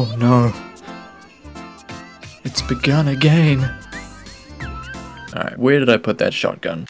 Oh no. It's begun again. Alright, where did I put that shotgun?